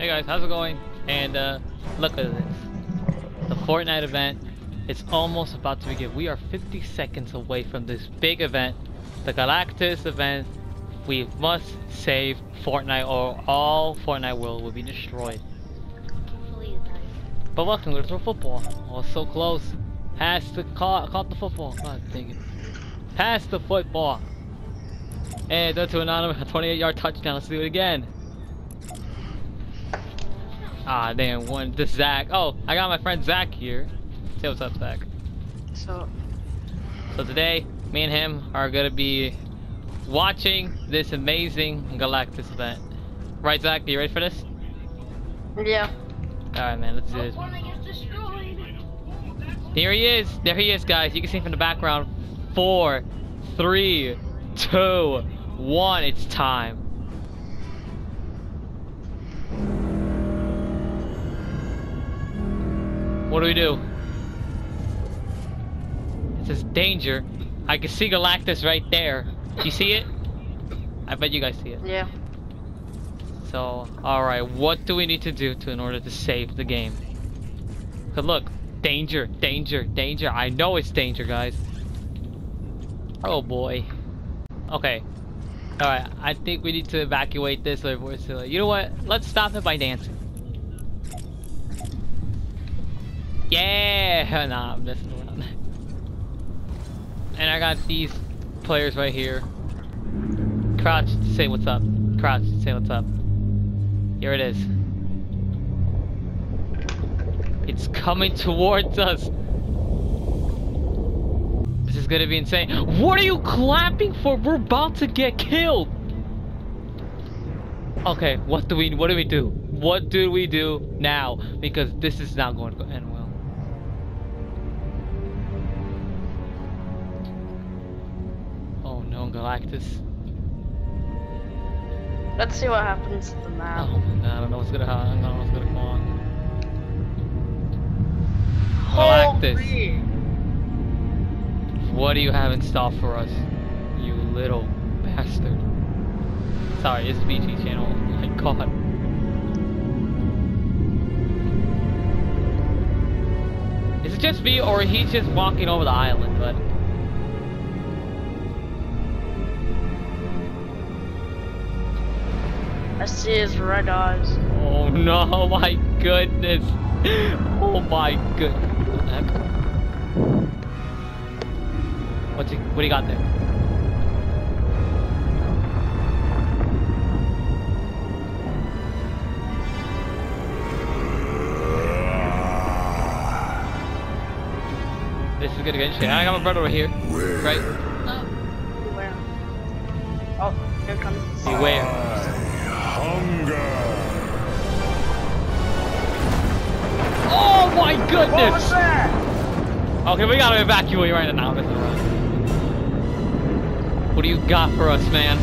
Hey guys, how's it going? And uh, look at this. The Fortnite event. It's almost about to begin. We are 50 seconds away from this big event, the Galactus event. We must save Fortnite or all Fortnite world will be destroyed. But welcome to throw football. Oh, so close. Pass the call, caught the football. God dang it. Pass the football. And that's to anonymous, a 28 yard touchdown. Let's do it again. Ah, damn, one. This Zach. Oh, I got my friend Zach here. Say what's up, Zach. So, So today, me and him are gonna be watching this amazing Galactus event. Right, Zach? Are You ready for this? yeah. Alright, man, let's do this. Here he is. There he is, guys. You can see him from the background. Four, three, two, one. It's time. What do we do? It says danger. I can see Galactus right there. Do you see it? I bet you guys see it. Yeah. So, alright, what do we need to do to in order to save the game? Cause look, danger, danger, danger. I know it's danger, guys. Oh boy. Okay. Alright, I think we need to evacuate this. Or You know what? Let's stop it by dancing. Yeah! Nah, I'm messing around. And I got these players right here. Crouch, say what's up. Crouch, say what's up. Here it is. It's coming towards us. This is gonna be insane. What are you clapping for? We're about to get killed. Okay, what do we what do we do? What do we do now? Because this is not going to end Galactus. Let's see what happens to the map. Oh my god, I don't know what's gonna happen. I don't know what's gonna go on. Galactus. Holy! What do you have in store for us, you little bastard? Sorry, it's PG channel. Oh my god. Is it just me, or he's just walking over the island, but... I see his red eyes. Oh no, my goodness. Oh my good. Um, what the? What's he, what do you got there? This is gonna get interesting. I got my brother over here. Right? Oh, where? Oh, here comes. Beware. Oh my goodness! Okay, we gotta evacuate right now. What do you got for us, man?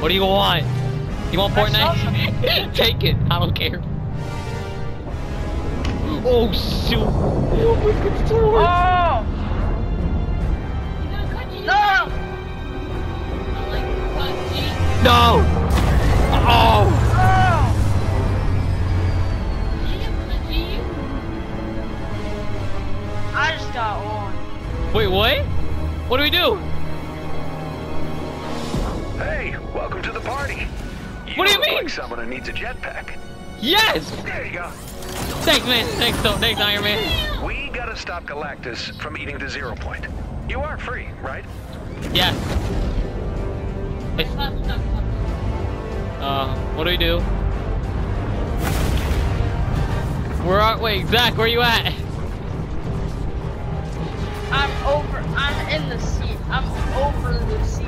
What do you want? You want Fortnite? Take it. I don't care. Oh shoot! Oh my Oh! No! No! What? What do we do? Hey, welcome to the party. You What do you look mean? Like someone who needs a jetpack. Yes! There you go. Thanks, man. Thanks, so thanks, Iron Man. We gotta stop Galactus from eating the zero point. You are free, right? Yeah. Uh, what do we do? Where are? Wait, Zach, where you at? I'm over. I'm in the seat. I'm over the seat.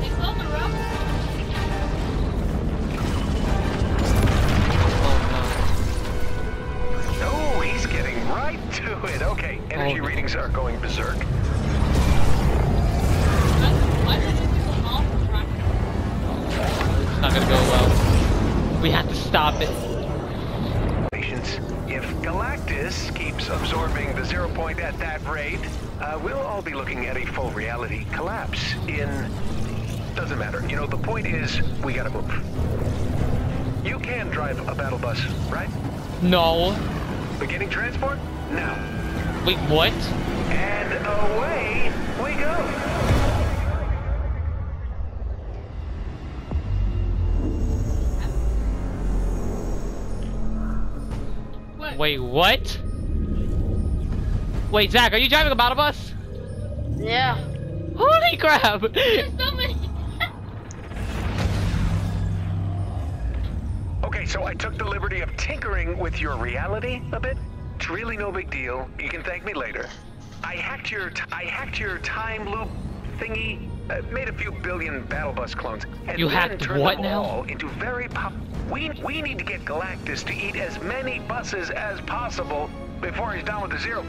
They call the rope? Oh, he's getting right to it. Okay, energy Oh, no. readings are going berserk. It's not gonna go well. We have to stop it. Patience. If Galactus keeps absorbing the zero point at that rate, uh, we'll all be looking at a full reality collapse in... Doesn't matter. You know, the point is, we gotta move. You can drive a battle bus, right? No. Beginning transport? Now. Wait, what? And away we go. Wait, what? Wait, Zach, are you driving a battle bus? Yeah. Holy crap! There's so many. Okay, so I took the liberty of tinkering with your reality a bit. It's really no big deal. You can thank me later. I hacked your t- I hacked your time loop thingy. Uh, made a few billion battle bus clones. And You then hacked turned what them now? all into very pop. We we need to get Galactus to eat as many buses as possible before he's done with the zero.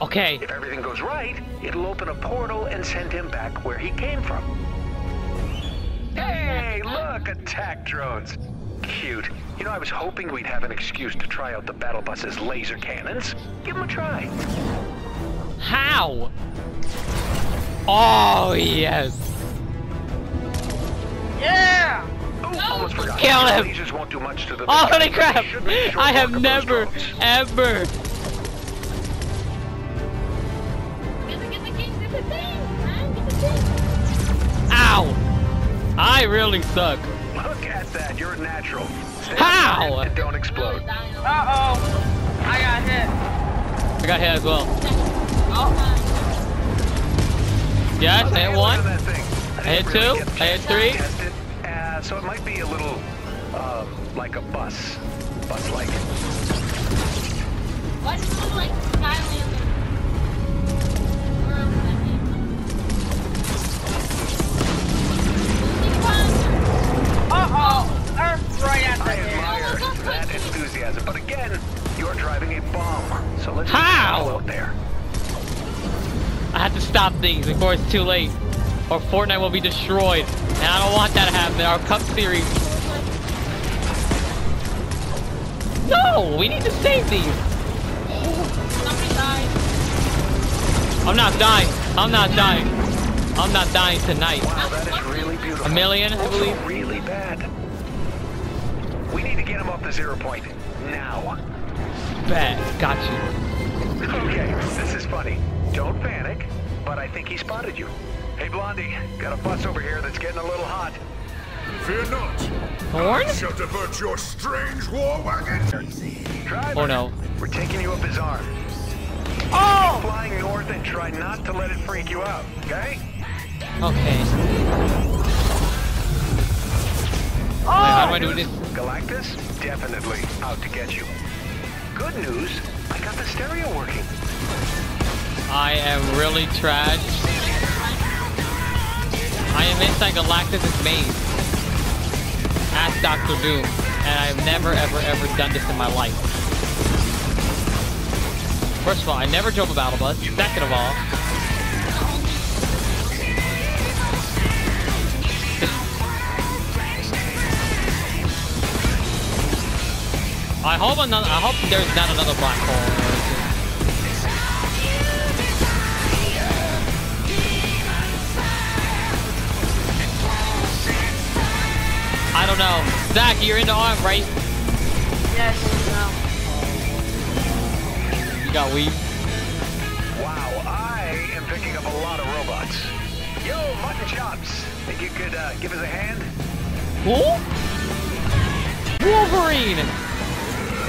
Okay, If everything goes right, it'll open a portal and send him back where he came from. Hey, look, attack drones. Cute. You know, I was hoping we'd have an excuse to try out the battle bus's laser cannons. Give them a try. how? Oh, yes. Yeah. Oh. Kill him. Lasers won't do much to the. Oh, holy crap! should make short I have work of those never, ever. I really suck. Look at that. You're a natural. Stay How? on and don't explode. Uh oh. I got hit. I got hit as well. Oh. Yes, I hit one. of that thing? I hit didn't really two. get hit three. it. Uh, so it might be a little, um, like a bus. Bus-like. Why does it look like Skylander? A bomb. So let's How? out there. I have to stop things before it's too late, or Fortnite will be destroyed. And I don't want that to happen. Our Cup series. No, we need to save these. I'm not dying. I'm not dying. I'm not dying tonight. Wow, that is really beautiful. A million, I believe. really bad. We need to get him off the zero point. Now. Bet. Got you. Okay, this is funny. Don't panic, but I think he spotted you. Hey, Blondie, got a bus over here that's getting a little hot. Fear not. Horn? I shall divert your strange war wagon. Driver, Oh, no. We're taking you up his arm. Oh! Flying north and try not to let it freak you out, okay? Okay. Oh! Wait, how do I do this? Galactus, definitely out to get you. Good news, I got the stereo working. I am really trash. I am inside Galactus' maze. Ask Doctor Doom. And I have never, ever, ever done this in my life. First of all, I never drove a battle bus. Second of all, I hope another, I hope there's not another black hole. I don't know. Zach, you're in the arm, right? Yes, no. You got weave. Wow, I am picking up a lot of robots. Yo, mutton chops. Think you could uh, give us a hand? Who? Wolverine!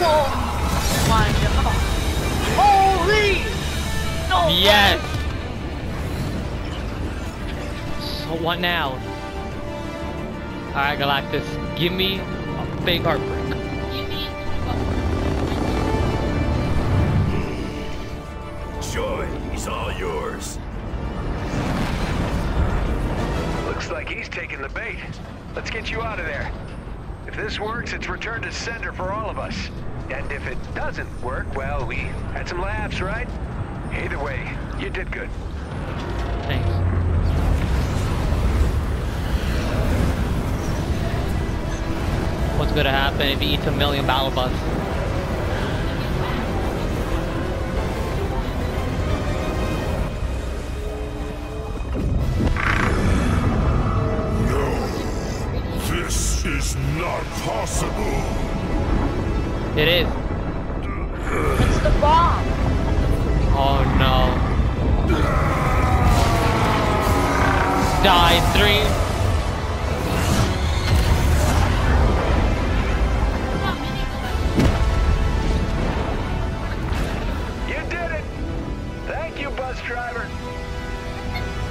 Oh my god. Holy! No! Yes! So what now? Alright, Galactus, give me a big heartbreak. You need Joy is all yours. Looks like he's taking the bait. Let's get you out of there. If this works, it's return to sender for all of us. And if it doesn't work, well, we had some laughs, right? Either way, you did good. Thanks. What's gonna happen if he eats a million battle bus? No. This is not possible. It is. It's the bomb. Oh no. Die three. Come on, Minnie, go back. You did it! Thank you, bus driver.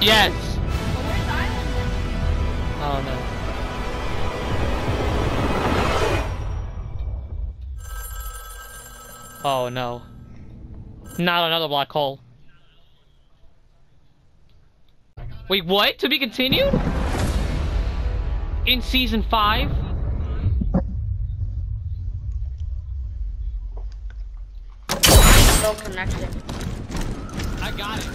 Yes. But where's the island then? Oh no. Oh no. Not another black hole. Wait, what? To be continued? In season 5? No connection. I got it.